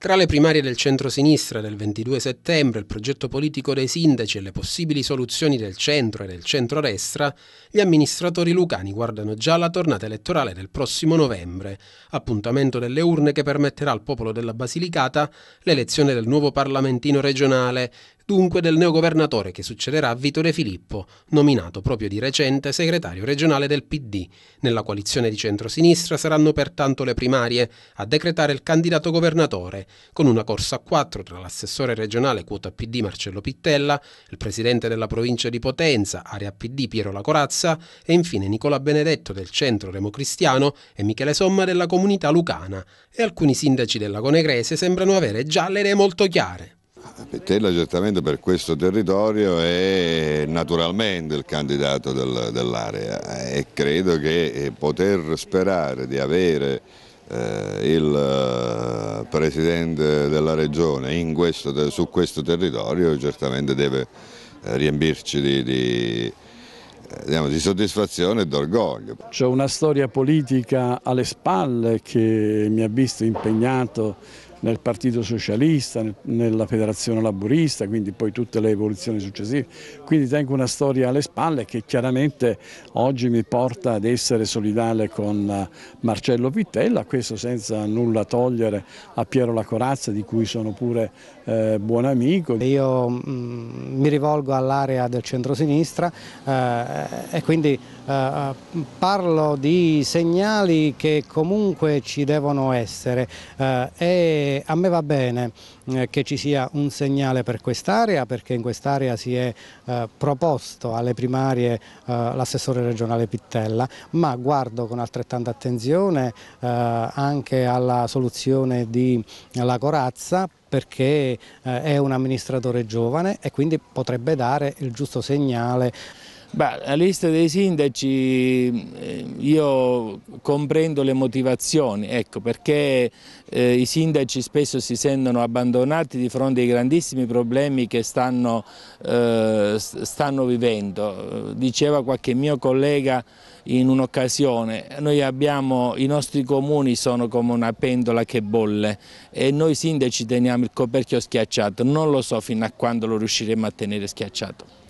Tra le primarie del centro-sinistra del 22 settembre, il progetto politico dei sindaci e le possibili soluzioni del centro e del centro-destra, gli amministratori lucani guardano già alla tornata elettorale del prossimo novembre, appuntamento delle urne che permetterà al popolo della Basilicata l'elezione del nuovo parlamentino regionale, dunque del neogovernatore che succederà a Vito Filippo, nominato proprio di recente segretario regionale del PD. Nella coalizione di centrosinistra saranno pertanto le primarie a decretare il candidato governatore, con una corsa a quattro tra l'assessore regionale quota PD Marcello Pittella, il presidente della provincia di Potenza, area PD Piero La Corazza e infine Nicola Benedetto del centro democristiano e Michele Somma della comunità lucana. E alcuni sindaci dell'Ago Negrese sembrano avere già le idee molto chiare. Pittella certamente per questo territorio è naturalmente il candidato del, dell'area e credo che eh, poter sperare di avere eh, il eh, Presidente della Regione questo, su questo territorio certamente deve eh, riempirci di, di eh, di soddisfazione e d'orgoglio. C'è una storia politica alle spalle che mi ha visto impegnato nel Partito Socialista, nella Federazione Laburista, quindi poi tutte le evoluzioni successive. Quindi tengo una storia alle spalle che chiaramente oggi mi porta ad essere solidale con eh, Marcello Pittella, questo senza nulla togliere a Piero La Corazza di cui sono pure eh, buon amico. Io mh, mm, mi rivolgo all'area del centro-sinistra eh, e quindi eh, parlo di segnali che comunque ci devono essere eh, a me va bene eh, che ci sia un segnale per quest'area perché in quest'area si è eh, proposto alle primarie eh, l'assessore regionale Pittella ma guardo con altrettanta attenzione anche alla soluzione di La Corazza perché è un amministratore giovane e quindi potrebbe dare il giusto segnale Beh, la lista dei sindaci eh, io comprendo le motivazioni, ecco, perché eh, i sindaci spesso si sentono abbandonati di fronte ai grandissimi problemi che stanno, eh, stanno vivendo. Diceva qualche mio collega in un'occasione, noi abbiamo, i nostri comuni sono come una pentola che bolle e noi sindaci teniamo il coperchio schiacciato, non lo so fino a quando lo riusciremo a tenere schiacciato.